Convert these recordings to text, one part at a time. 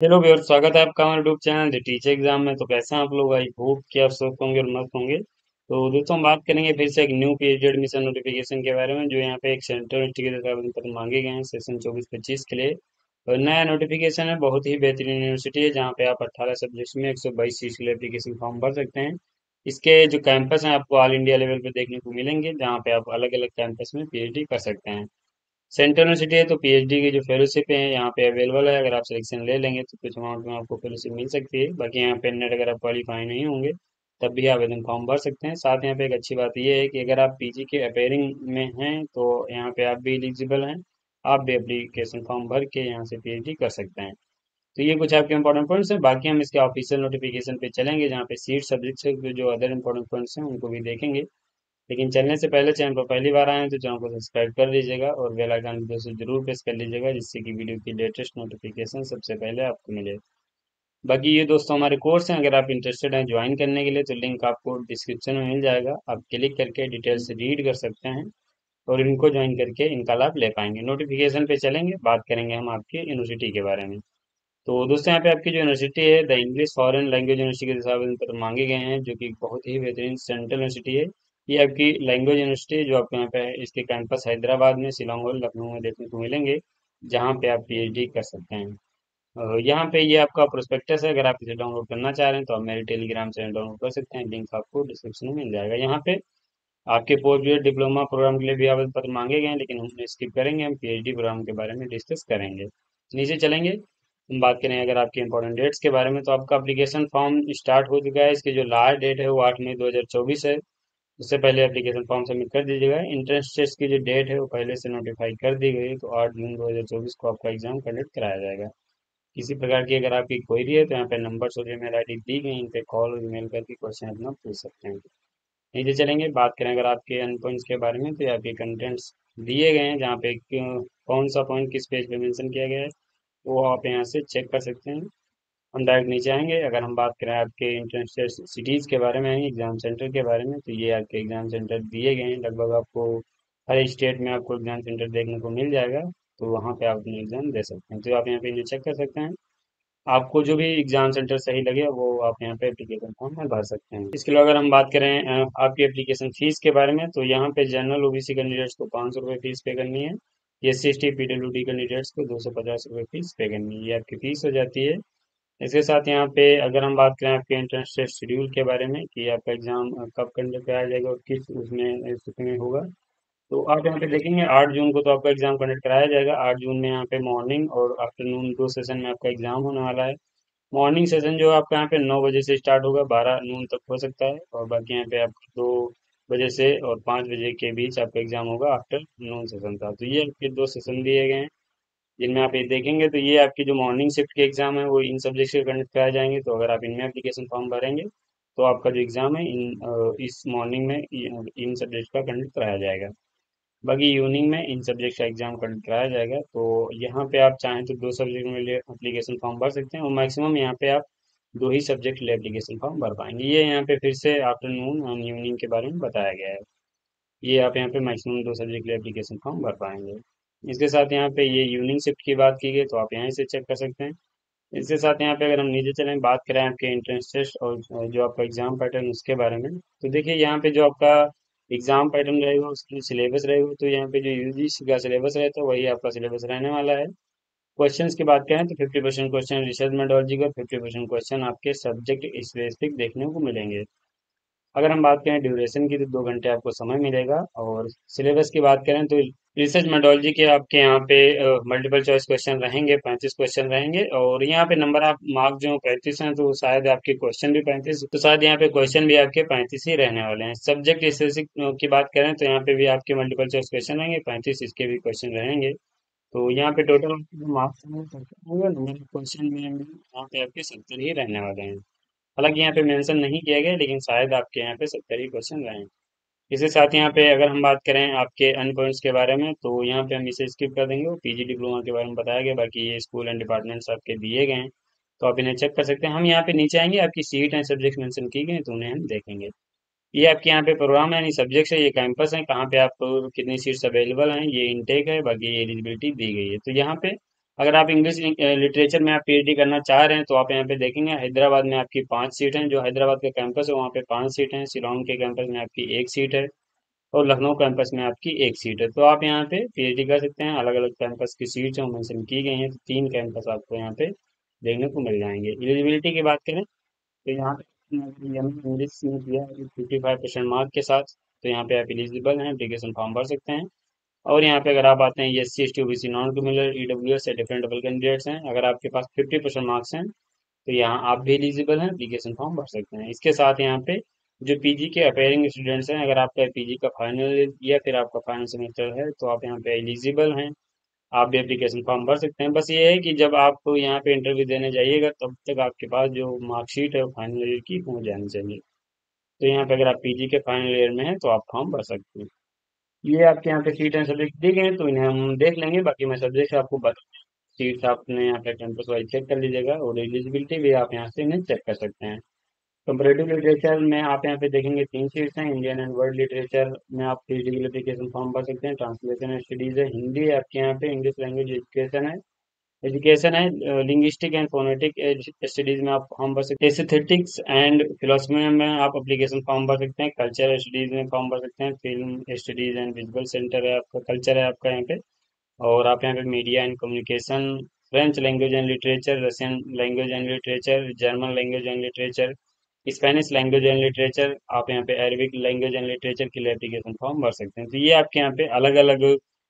Hello viewer स्वागत है आपका हमारे यूट्यूब चैनल टीचर एग्ज़ाम में। तो कैसे हैं आप लोग आई होप कि आप स्वस्थ होंगे और मस्त होंगे। तो दोस्तों, हम बात करेंगे फिर से एक न्यू पीएचडी एडमिशन नोटिफिकेशन के बारे में, जो यहाँ पे एक सेंट्रल का आवेदन पत्र मांगे गए हैं सेशन चौबीस पच्चीस के लिए। और नया नोटिफिकेशन है, बहुत ही बेहतरीन यूनिवर्सिटी है, जहाँ पे आप अट्ठारह सब्जेक्ट्स में एक सौ बाईस के लिए फॉर्म भर सकते हैं। इसके जो कैंपस हैं, आपको ऑल इंडिया लेवल पे देखने को मिलेंगे, जहाँ पे आप अलग अलग कैंपस में पीएचडी कर सकते हैं। सेंट्रल यूनिवर्सिटी है तो पीएचडी की जो फेलोशिप है, यहाँ पे अवेलेबल है, अगर आप सिलेक्शन ले लेंगे तो कुछ अमाउंट में आपको फेलोशिप मिल सकती है। बाकी यहाँ पे नेट अगर आप क्वालिफाई नहीं होंगे, तब भी आवेदन फॉर्म भर सकते हैं। साथ यहाँ पे एक अच्छी बात यह है कि अगर आप पीजी के अपेयरिंग में हैं तो यहाँ पे आप भी एलिजिबल हैं। आप भी अप्लीकेशन फॉर्म भर के यहाँ से पीएचडी कर सकते हैं। तो ये कुछ आपके इंपॉर्टेंट पॉइंट्स हैं। बाकी हम इसके ऑफिशियल नोटिफिकेशन पे चलेंगे, जहाँ पे सीट सब्जेक्ट से जो अदर इंपॉर्टेंट पॉइंट्स हैं, उनको भी देखेंगे। लेकिन चलने से पहले चैनल पर पहली बार आए हैं तो चैनल को सब्सक्राइब कर लीजिएगा और बेल आइकन दोस्तों ज़रूर प्रेस कर लीजिएगा, जिससे कि वीडियो की लेटेस्ट नोटिफिकेशन सबसे पहले आपको मिले। बाकी ये दोस्तों हमारे कोर्स हैं, अगर आप इंटरेस्टेड हैं ज्वाइन करने के लिए तो लिंक आपको डिस्क्रिप्शन में मिल जाएगा। आप क्लिक करके डिटेल से रीड कर सकते हैं और इनको ज्वाइन करके इनका लाभ ले पाएँगे। नोटिफिकेशन पे चलेंगे, बात करेंगे हम आपकी यूनिवर्सिटी के बारे में। तो दोस्तों यहाँ पे आपकी जो यूनिवर्सिटी है the English foreign language university के आवेदन पत्र मांगे गए हैं, जो कि बहुत ही बेहतरीन सेंट्रल यूनिवर्सिटी है। ये आपकी लैंग्वेज यूनिवर्सिटी जो आपको यहाँ पे इसके कैंपस हैदराबाद में, शिलोंग और लखनऊ में देखने को मिलेंगे, जहाँ पे आप पीएचडी कर सकते हैं। यहाँ पे ये आपका प्रोस्पेक्टस है, अगर आप इसे डाउनलोड करना चाह रहे हैं तो आप मेरे टेलीग्राम चैनल डाउनलोड कर सकते हैं। लिंक आपको डिस्क्रिप्शन में मिल जाएगा। यहाँ पे आपके पोस्ट ग्रेजुएट डिप्लोमा प्रोग्राम के लिए भी आवेदन पत्र मांगे गए हैं, लेकिन हम स्किप करेंगे। हम पीएचडी प्रोग्राम के बारे में डिस्कस करेंगे। नीचे चलेंगे। हम बात करें अगर आपके इंपॉर्टेंट डेट्स के बारे में तो आपका एप्लीकेशन फॉर्म स्टार्ट हो चुका है। इसकी जो लास्ट डेट है, वो आठ मई 2024 है। उससे पहले एप्लीकेशन फॉर्म सबमिट कर दीजिएगा। इंट्रेंस टेस्ट की जो डेट है, वो पहले से नोटिफाई कर दी गई तो आठ जून 2024 को आपका एग्ज़ाम कंडक्ट कराया जाएगा। किसी प्रकार की अगर आपकी क्वेरी है तो यहाँ पे नंबर और ईमेल आईडी दी गई इन पे कॉल और ईमेल करके क्वेश्चन अपना पूछ सकते हैं। नीचे चलेंगे, बात करें अगर आपके एंड पॉइंट्स के बारे में तो ये आपके कंटेंट्स दिए गए हैं, जहाँ पे कौन सा पॉइंट किस पेज पे मेंशन किया गया है, वो आप यहाँ से चेक कर सकते हैं। हम डायरेक्ट नीचे आएँगे। अगर हम बात करें आपके इंटरनेशनल सिटीज़ के बारे में एग्ज़ाम सेंटर के बारे में तो ये आपके एग्ज़ाम सेंटर दिए गए हैं। लगभग आपको हर स्टेट में आपको एग्ज़ाम सेंटर देखने को मिल जाएगा तो वहाँ पे आप अपना एग्ज़ाम दे सकते हैं। तो आप यहाँ पे चेक कर सकते हैं। आपको जो भी एग्ज़ाम सेंटर सही लगे, वो आप यहाँ पे एप्लीकेशन फॉर्म में भर सकते हैं। इसके अलावा अगर हम बात करें आपकी एप्लीकेशन फ़ीस के बारे में तो यहाँ पे जनरल ओबीसी कैंडिडेट्स को पाँच सौ रुपये फ़ीस पे करनी है। S C S T PW D candidates को दो सौ पचास रुपये फ़ीस पे करनी है। ये आपकी फ़ीस हो जाती है। इसके साथ यहाँ पे अगर हम बात करें आपके एंट्रेंस टेस्ट शेड्यूल के बारे में कि आपका एग्ज़ाम कब कंडक्ट कराया जाएगा और किस उसमें स्थिति में होगा तो आप यहाँ पे देखेंगे आठ जून को तो आपका एग्ज़ाम कंडक्ट कराया जाएगा। आठ जून में यहाँ पे मॉर्निंग और आफ्टरनून दो सेशन में आपका एग्ज़ाम होने वाला है। मॉर्निंग सेशन जो आपका यहाँ पे नौ बजे से स्टार्ट होगा, बारह नून तक हो सकता है और बाकी यहाँ पे आप दो बजे से और पाँच बजे के बीच आपका एग्ज़ाम होगा आफ्टर नून सेशन का। तो ये आपके दो सेशन दिए गए हैं। जिनमें आप ये देखेंगे तो ये आपकी जो मॉर्निंग शिफ्ट के एग्ज़ाम है, वो इन सब्जेक्ट से कंडक्ट कराए जाएँगे तो अगर आप इनमें एप्लीकेशन फॉर्म भरेंगे तो आपका जो एग्ज़ाम है, इन इस मॉर्निंग में इन सब्जेक्ट का कंडक्ट कराया जाएगा। बाकी इवनिंग में इन सब्जेक्ट का एग्ज़ाम कंडक्ट कराया जाएगा तो यहाँ पे आप चाहें तो दो सब्जेक्ट में लिए एप्लीकेशन फॉर्म भर सकते हैं, और मैक्सिमम यहाँ पे आप दो ही सब्जेक्ट लिए एप्लीकेशन फॉर्म भर पाएँगे। ये यहाँ पे फिर से आफ्टरनून एंड इवनिंग के बारे में बताया गया है। ये आप यहाँ पे मैक्सिमम दो सब्जेक्ट लिए एप्लीकेशन फॉर्म भर पाएँगे। इसके साथ यहाँ पे ये यूनिक शिफ्ट की बात की गई तो आप यहाँ से चेक कर सकते हैं। इसके साथ यहाँ पे अगर हम नीचे चलें, बात करें आपके एंट्रेंस टेस्ट और जो आपका एग्ज़ाम पैटर्न उसके बारे में तो देखिए यहाँ पे जो आपका एग्ज़ाम पैटर्न रहेगा, उसके उसकी सिलेबस रहेगा तो यहाँ पे जो यूजीसी का सिलेबस रहता है, वही आपका सिलेबस रहने वाला है। क्वेश्चंस की बात करें तो fifty percent question research methodology का फिफ्टी परसेंट क्वेश्चन आपके सब्जेक्ट स्पेसिफिक देखने को मिलेंगे। अगर हम बात करें ड्यूरेशन की तो दो घंटे आपको समय मिलेगा, और सिलेबस की बात करें तो रिसर्च मेथोलॉजी के आपके यहाँ पे मल्टीपल चॉइस क्वेश्चन रहेंगे, पैंतीस क्वेश्चन रहेंगे, और यहाँ पे नंबर ऑफ़ मार्क जो पैंतीस हैं तो शायद आपके क्वेश्चन भी पैंतीस तो शायद यहाँ पे क्वेश्चन भी आपके पैंतीस ही रहने वाले हैं। सब्जेक्ट स्पेसिफिक की बात करें तो यहाँ पे भी आपके मल्टीपल चॉइस क्वेश्चन रहेंगे, पैंतीस इसके भी क्वेश्चन रहेंगे। तो यहाँ पे टोटल मार्क्स नंबर क्वेश्चन में यहाँ पे आपके सत्तर ही रहने वाले हैं। हालाँकि यहाँ पे मेंशन नहीं किया गया, लेकिन शायद आपके यहाँ पे सत्तर ही क्वेश्चन रहे। हैं इसके साथ यहाँ पे अगर हम बात करें आपके अन्य पॉइंट्स के बारे में तो यहाँ पे हम इसे स्किप कर देंगे। पीजी डिप्लोमा के बारे में बताया गया, बाकी ये स्कूल एंड डिपार्टमेंट्स आपके दिए गए हैं। तो आप इन्हें चेक कर सकते हैं। हम यहाँ पे नीचे आएँगे, आपकी सीट एंड सब्जेक्ट मेंशन की गई तो उन्हें हम देखेंगे। ये आपके यहाँ पे प्रोग्राम है, यानी सब्जेक्ट्स है, ये कैंपस है। कहाँ पे आपको कितनी सीट्स अवेलेबल हैं, ये इनटेक है, बाकी ये एलिजिबिलिटी दी गई है। तो यहाँ पे अगर आप इंग्लिश लिटरेचर में आप पीएचडी करना चाह रहे हैं तो आप यहाँ पे देखेंगे, हैदराबाद में आपकी पाँच सीट हैं, जो हैदराबाद का कैंपस है, वहाँ पे पाँच सीट हैं, शिलोंग के कैंपस में आपकी एक सीट है, और लखनऊ कैंपस में आपकी एक सीट है। तो आप यहाँ पे पीएचडी कर सकते हैं अलग अलग कैंपस की सीट जो मेंशन की गई हैं तो तीन कैंपस आपको यहाँ पे देखने को मिल जाएँगे। एलिजिबिलिटी की बात करें तो यहाँ पे इंग्लिश में दिया है फिफ्टी फाइव परसेंट मार्क के साथ तो यहाँ पे आप एलिजिबल हैं एप्लीकेशन फॉर्म भर सकते हैं। और यहाँ पे अगर आप आते हैं S C S T OBC non criminal EW S different double candidates हैं। अगर आपके पास फिफ्टी परसेंट मार्क्स हैं तो यहाँ आप भी एलिजिबल हैं एप्लीकेशन फॉर्म भर सकते हैं। इसके साथ यहाँ पे जो पीजी के अपेयरिंग स्टूडेंट्स हैं, अगर आपका पीजी का फाइनल या फिर आपका फाइनल सेमेस्टर है तो आप यहाँ पे एलिजिबल हैं। आप भी एप्लीकेशन फॉर्म भर सकते हैं। बस ये है कि जब आप यहाँ पे इंटरव्यू देने जाइएगा, तब तक आपके पास जो मार्कशीट है फाइनल ईयर की पहुँच जानी चाहिए। तो यहाँ पे अगर आप पीजी के फाइनल ईयर में हैं तो आप फॉर्म भर सकते हैं। ये आपके यहाँ पे सीट एंड सब्जेक्ट दी गए हैं तो इन्हें हम देख लेंगे। बाकी मैं सब्जेक्ट आपको सीट्स आपने यहाँ पे कैंपस वाइज चेक कर लीजिएगा और एलिजिबिलिटी भी आप यहाँ से इन्हें चेक कर सकते हैं। कंपरेटिव लिटरेचर में आप यहाँ पे देखेंगे तीन सीट्स हैं इंडियन एंड वर्ल्ड लिटरेचर में आप के एप्लीकेशन फॉर्म भर सकते हैं। ट्रांसलेशन स्टडीज़ है, हिंदी है आपके यहाँ पे इंग्लिश लैंग्वेज एजुकेशन है। एजुकेशन है लिंग्विस्टिक एंड फोनेटिक स्टडीज़ में आप फॉर्म भर सकते हैं। एस्थेटिक्स एंड फिलोसफी में आप एप्लीकेशन फॉर्म भर सकते हैं। कल्चर स्टडीज़ में फॉर्म भर सकते हैं। Film studies and visual centre है आपका कल्चर है आपका यहाँ पे। और आप यहाँ पे media and communication French language and literature Russian language and literature German language and literature Spanish language and literature आप यहाँ पे अरबिक लैंग्वेज एंड लिटरेचर के लिए एप्लीकेशन फॉर्म भर सकते हैं। तो ये आपके यहाँ पे अलग अलग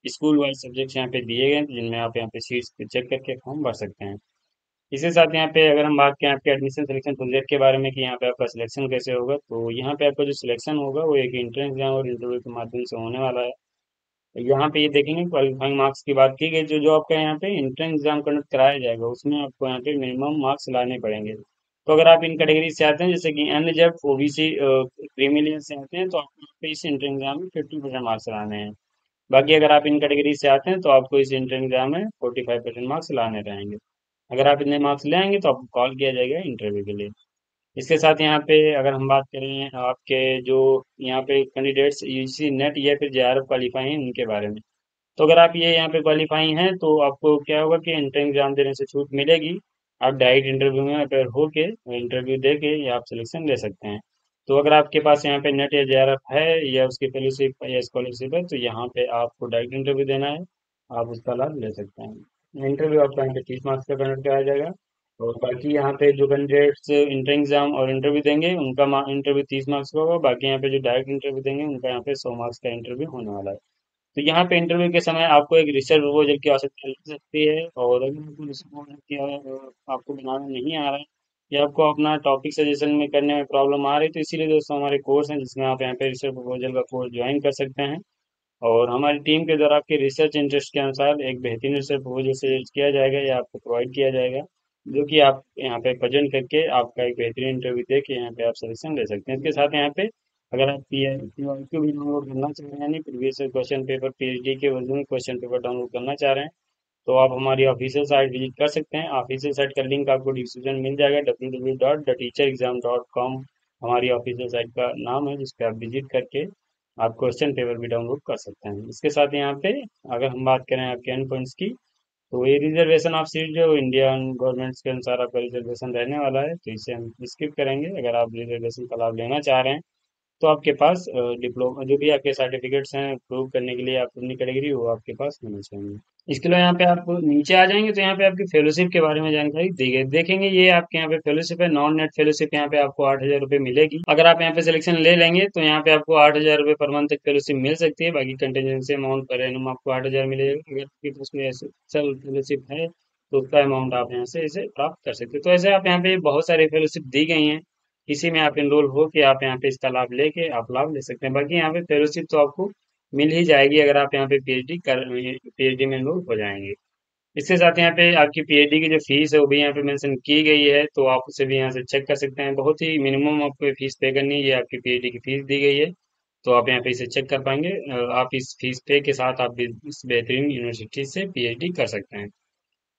स्कूल वाइज सब्जेक्ट्स यहाँ पे दिए गए जिनमें आप यहाँ पे सीट्स चेक करके फॉर्म भर सकते हैं। इसी साथ यहाँ पे अगर हम बात करें आपके एडमिशन सिलेक्शन प्रोजेक्ट के बारे में कि यहाँ पे आपका सिलेक्शन कैसे होगा तो यहाँ पे आपका जो सिलेक्शन होगा, वो एक इंट्रेंस एग्ज़ाम और इंटरव्यू के माध्यम से होने वाला है। यहाँ पे ये देखेंगे क्वालिफाइंग मार्क्स की बात की गई, जो जो आपका यहाँ पे इंट्रेंस एग्ज़ाम कंडक्ट कराया जाएगा, उसमें आपको यहाँ पे मिनिमम मार्क्स लाने पड़ेंगे। तो अगर आप इन कैटेगरी से आते हैं, जैसे कि एन जब ओबीसी क्रीमिलियन से आते हैं तो आपको यहाँ इस एंट्रेंस एग्ज़ाम में फिफ्टी परसेंट मार्क्स लाने हैं। बाकी अगर आप इन कैटेगरी से आते हैं तो आपको इस एंट्रेंस एग्ज़ाम में फोर्टी फाइव परसेंट मार्क्स लाने रहेंगे। अगर आप इतने मार्क्स ले आएँगे तो आपको कॉल किया जाएगा इंटरव्यू के लिए। इसके साथ यहाँ पे अगर हम बात करें आपके जो यहाँ पे कैंडिडेट्स यूजीसी नेट या फिर जेआरएफ क्वालिफाई हैं उनके बारे में। तो अगर आप ये यहाँ पे क्वालिफाई हैं तो आपको क्या होगा कि एंट्रेंस एग्ज़ाम देने से छूट मिलेगी। आप डायरेक्ट इंटरव्यू में अपेयर होके इंटरव्यू दे के आप सिलेक्शन ले सकते हैं। तो अगर आपके पास यहाँ पे नेट या जेआरएफ है या उसकी फेलोशिप या स्कॉलरशिप है तो यहाँ पे आपको डायरेक्ट इंटरव्यू देना है। आप उसका लाभ ले सकते हैं। इंटरव्यू आपका यहाँ पे तीस मार्क्स का कंडक्ट कराया जाएगा। और बाकी यहाँ पे जो कैंडिडेट्स इंटर एग्ज़ाम और इंटरव्यू देंगे, उनका इंटरव्यू तीस मार्क्स का होगा। बाकी यहाँ पे जो डायरेक्ट इंटरव्यू देंगे, उनका यहाँ पे सौ मार्क्स का इंटरव्यू होने वाला है। तो यहाँ पे इंटरव्यू के समय आपको एक रिसर्च प्रपोजल की आवश्यकता लग सकती है। और अगर आपको आपको बनाना नहीं आ रहा है या आपको अपना टॉपिक सजेशन में करने में प्रॉब्लम आ रही तो इसीलिए दोस्तों हमारे कोर्स हैं जिसमें आप यहाँ पे रिसर्च प्रपोजल का कोर्स ज्वाइन कर सकते हैं। और हमारी टीम के द्वारा आपके रिसर्च इंटरेस्ट के अनुसार एक बेहतरीन रिसर्च प्रपोजल सजेस्ट किया जाएगा या आपको प्रोवाइड किया जाएगा, जो कि आप यहाँ पे प्रेजेंट करके आपका एक बेहतरीन इंटरव्यू दे के यहाँ पे आप सजेशन ले सकते हैं। इसके साथ यहाँ पे अगर आप पी भी डाउनलोड करना चाह रहे हैं, यानी प्रीवियस क्वेश्चन पेपर पीएचडी के वर्जन क्वेश्चन पेपर डाउनलोड करना चाह रहे हैं तो आप हमारी ऑफिशियल साइट विज़िट कर सकते हैं। ऑफिशियल साइट का लिंक आपको डिस्क्रिप्शन मिल जाएगा W W dot the teacher exam dot com हमारी ऑफिशियल साइट का नाम है जिस पर आप विज़िट करके आप क्वेश्चन पेपर भी डाउनलोड कर सकते हैं। इसके साथ यहाँ पे अगर हम बात करें आपके एंड पॉइंट्स की तो ये रिजर्वेशन ऑफ़ सीट जो इंडियन गवर्नमेंट के अनुसार आपका रिजर्वेशन रहने वाला है तो इसे हम स्किप करेंगे। अगर आप रिजर्वेशन का लाभ लेना चाह रहे हैं तो आपके पास डिप्लोमा जो भी आपके सर्टिफिकेट्स हैं प्रूव करने के लिए आप अपनी कैटेगरी वो आपके पास होना चाहिए। इसके लिए यहाँ पे आप नीचे आ जाएँगे तो यहाँ पे आपकी फेलोशिप के बारे में जानकारी दी गई। देखेंगे, ये आपके यहाँ पे फेलोशिप है नॉन नेट फेलोशिप यहाँ पे आपको आठ हज़ार रुपये मिलेगी। अगर आप यहाँ पे सिलेक्शन ले लेंगे तो यहाँ पे आपको आठ हज़ार रुपये पर मंथ तक फेलोशिप मिल सकती है। बाकी कंटेजेंसी अमाउंट पर एनम आपको आठ हज़ार मिलेगा। अगर आपके पास में फेलोशिप है तो उसका अमाउंट आप यहाँ से इसे प्राप्त कर सकते हैं। तो ऐसे आप यहाँ पे बहुत सारी फेलोशिप दी गई हैं। इसी में आप इनरोल हो के आप यहाँ पे इसका लाभ लेके आप लाभ ले सकते हैं। बाकी यहाँ पे फेलोशिप तो आपको मिल ही जाएगी अगर आप यहाँ पे पीएचडी कर पीएचडी में इनरोल हो जाएँगे। इसके साथ यहाँ पे आपकी पीएचडी की जो फ़ीस है वो भी यहाँ पे मेंशन की गई है तो आप उसे भी यहाँ से चेक कर सकते हैं। बहुत ही मिनिमम आपको फ़ीस पे करनी है आपकी पीएचडी की फ़ीस दी गई है तो आप यहाँ पे इसे चेक कर पाएँगे। आप इस फ़ीस पे के साथ आप इस बेहतरीन यूनिवर्सिटी से पीएचडी कर सकते हैं।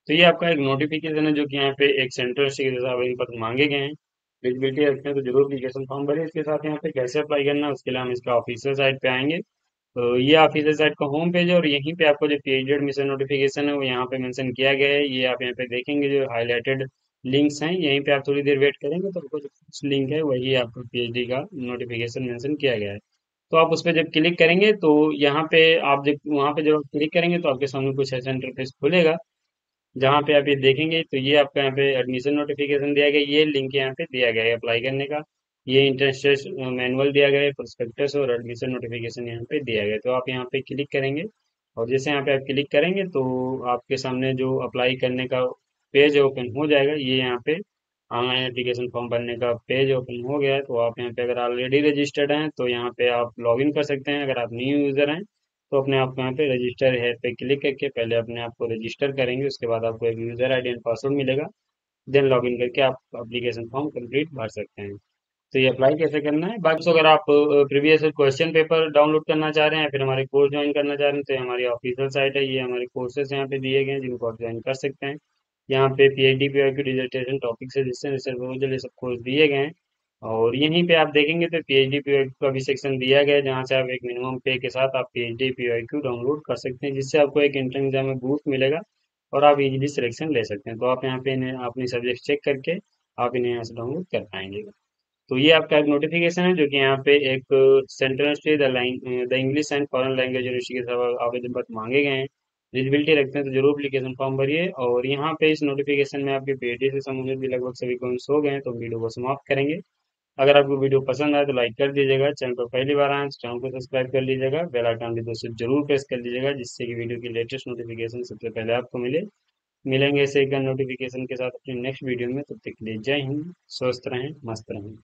तो ये आपका एक नोटिफिकेशन है जो कि यहाँ पे एक सेंट्रल के मांगे गए हैं। एलिजिबिलिटी रखते हैं तो ज़रूर एप्लीकेशन फॉर्म भरें इसके साथ यहाँ पे कैसे अप्लाई करना है, उसके लिए हम इसका ऑफिशियल साइट पे आएँगे। तो ये ऑफिशियल साइट का होम पेज है और यहीं पे आपको जो पीएचडी एडमिशन नोटिफिकेशन है, वो यहाँ पे मेंशन किया गया है। ये आप यहाँ पे देखेंगे जो हाईलाइटेड लिंक्स हैं, यहीं पे आप थोड़ी देर वेट करेंगे तो आपको जो लिंक है, वही आपको पीएचडी का नोटिफिकेशन मेंशन किया गया है। तो आप उस पर जब क्लिक करेंगे तो यहाँ पे आप जब, वहाँ पे जब क्लिक करेंगे तो आपके सामने कुछ ऐसा इंटरफेस खुलेगा। जहाँ पे आप ये देखेंगे तो ये आपका यहाँ पे एडमिशन नोटिफिकेशन दिया गया, ये लिंक यहाँ पे दिया गया है अप्लाई करने का। ये इंटरेस्ट मैनुअल दिया गया है प्रोस्पेक्टस और एडमिशन नोटिफिकेशन यहाँ पे दिया गया तो आप यहाँ पे क्लिक करेंगे और जैसे यहाँ पे आप क्लिक करेंगे तो आपके सामने जो अप्लाई करने का पेज ओपन हो जाएगा, ये यहाँ पे ऑनलाइन एप्लीकेशन फॉर्म भरने का पेज ओपन हो गया है। तो आप यहाँ पे अगर ऑलरेडी रजिस्टर्ड हैं तो यहाँ पे आप लॉग इन कर सकते हैं। अगर आप न्यू यूज़र हैं तो अपने आप को यहाँ पे रजिस्टर है, पे क्लिक करके पहले अपने आप को रजिस्टर करेंगे, उसके बाद आपको एक यूज़र आईडी एंड पासवर्ड मिलेगा। देन लॉग इन करके आप एप्लीकेशन फॉर्म कंप्लीट भर सकते हैं। तो ये अप्लाई कैसे करना है? बाकी तो अगर आप प्रीवियस क्वेश्चन पेपर डाउनलोड करना चाह रहे हैं फिर हमारे कोर्स ज्वाइन करना चाह रहे हैं तो हमारी ऑफिशियल साइट है, ये हमारे कोर्सेज यहाँ पे दिए गए हैं, जिनको आप ज्वाइन कर सकते हैं। यहाँ पे पी एच डी पी की डिजर्टेशन टॉपिक से जिससे सब कोर्स दिए गए हैं। और यहीं पे आप देखेंगे तो P H D P I का भी सेक्शन दिया गया है, जहाँ से आप एक मिनिमम पे के साथ आप P H D P I Q download कर सकते हैं, जिससे आपको एक इंटर एग्ज़ाम में बूस्ट मिलेगा और आप इजीली सिलेक्शन ले सकते हैं। तो आप यहाँ पे इन्हें, अपनी सब्जेक्ट चेक करके आप इन्हें यहाँ से डाउनलोड कर पाएँगे। तो ये आपका एक नोटिफिकेशन है, जो कि यहाँ पे एक central university the English and foreign language university के सब आवेदन पत्र मांगे गए हैं। एलिजिबिलिटी रखते हैं तो ज़रूर एप्लीकेशन फॉर्म भरिए और यहाँ पे इस नोटिफिकेशन में आपके पीएचडी से संबंधित भी लगभग सभी कमेंट्स हो गए हैं तो वीडियो को समाप्त करेंगे। अगर आपको वीडियो पसंद आए तो लाइक कर दीजिएगा, चैनल पर पहली बार आए तो चैनल को सब्सक्राइब कर लीजिएगा, बेल आइकन भी दोस्तों ज़रूर प्रेस कर लीजिएगा, जिससे कि वीडियो की लेटेस्ट नोटिफिकेशन सबसे पहले आपको मिले। मिलेंगे ऐसे एक नोटिफिकेशन के साथ अपने नेक्स्ट वीडियो में, तब तक के लिए जय हिंद, स्वस्थ रहें, मस्त रहें।